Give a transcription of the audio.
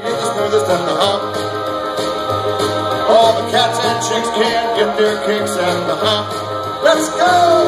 the smoothest at the hump. All the cats and chicks can get their kicks at the hump. The hump. Let's go